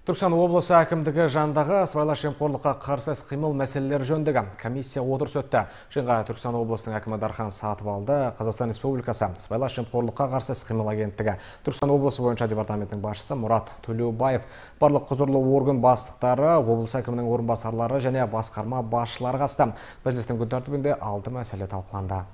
Түркістан облысы әкімдігі жандағы сыбайлас жемқорлыққа қарсы іс-қимыл мәселелері жөніндегі комиссия отырыс өтті. Жиынға Түркістан облысының әкімі Дархан Сатыбалды, Қазақстан Республикасы сыбайлас жемқорлыққа қарсы іс-қимыл агенттігі, Түркістан облысы бойынша департаментінің басшысы Мұрат Төлеубаев, барлық құзырлы орган бастықтары, облыс әкімінің орынбасарлары және басқарма басшылары қатысты. Мәжілістің күн тәртібінде алты мәселе талқыланды.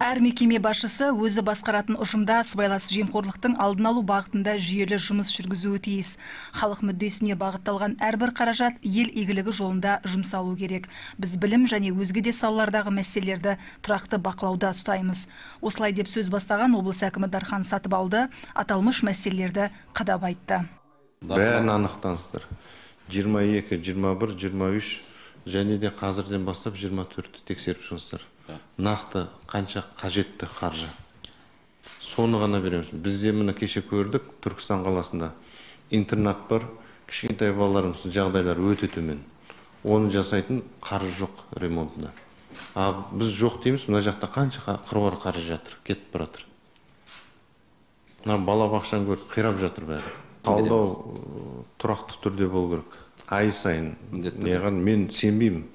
Әр мекеме басшысы өзі басқаратын ұжымда сыбайлас жемқорлықтың алдын алу бағытында жүйелі жұмыс жүргізуі тиіс. Халық мүддесіне бағытталған әрбір қаражат ел игілігі жолында жұмсалу керек. Біз білім және өзге де салалардағы мәселелерді тұрақты бақылауда ұстаймыз. Осылай деп сөз бастаған облыс әкімі Дархан Сатыбалды аталмыш мәселелерді қадап айтты. Бәрін анықтаңыздар. 22, 21, 23 және де қазірден бастап 24-ті тексеріп шығыңыздар нақты қанша қажетті қаржы? Соны ғана береміз. Бізде міне кеше көрдік түркістан қаласында интернат бар. Кішкентай балаларымыздың жағдайлары өте төмен. Оны жасайтын қаржы жоқ ремонтына а біз жоқ дейміз мына жақта қанша қыруар қаржы жатыр кетіп бара жатыр мына балабақшаны көрдік қирап жатыр бәрі. Талдау тұрақты түрде болу керек. Ай сайын. Неған мен сенбеймін.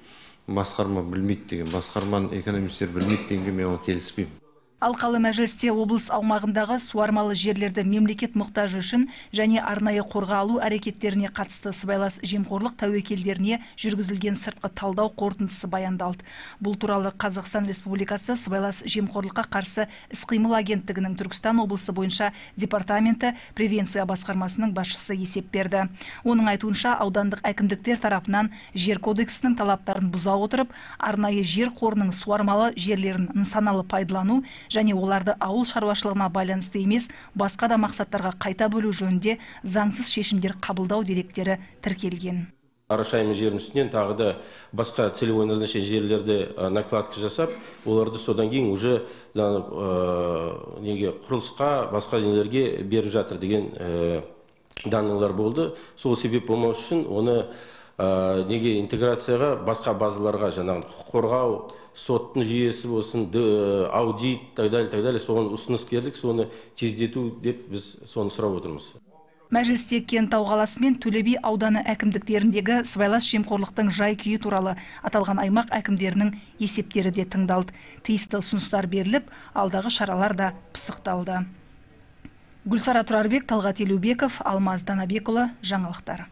Басқарма білмейді деген басқарманың экономистер білмейді дегенге мен оған келіспеймін. Алқалы мәжілісте облыс аумағындағы суармалы жерлерді мемлекет мұқтажы үшін және арнайы қорға алу әрекеттеріне қатысты сыбайлас жемқорлық тәуекелдеріне жүргізілген сыртқы талдау қорытындысы баяндалды. Бұл туралы Қазақстан Республикасы сыбайлас жемқорлыққа қарсы іс-қимыл агенттігінің Түркістан облысы бойынша департаменті превенция басқармасының басшысы есеп берді. Оның айтуынша аудандық әкімдіктер тарапынан жер кодексінің талаптарын бұза отырып, арнайы жер қорының суармалы жерлерін нысаналы пайдалану және оларды ауыл шаруашылығына байланысты емес басқа да мақсаттарға қайта бөлу жөнінде заңсыз шешімдер қабылдау деректері тіркелген. Арашайым жерінің үстінен тағы да басқа целевой назначение жерлерді накладка жасап оларды содан кейін уже неге құрылысқа басқа нелерге беріп жатыр деген данныйлар болды. Сол себеп болмау үшін оны неге интеграцияға басқа базаларға жаңағы құқық қорғау соттың жүйесі болсын аудит так далее так далее соған ұсыныс бердік соны тездету деп біз соны сұрап отырмыз Мәжілісте Кентау қаласы мен Төлеби ауданы әкімдіктеріндегі сыбайлас жемқорлықтың жай күйі туралы аталған аймақ әкімдерінің есептері де тыңдалды. Тиісті ұсыныстар беріліп, алдағы шаралар да пысықталды. Гүлсара Тұрарбек, Талғат Елеубеков, Алмаз Данабекұлы, жаңалықтар.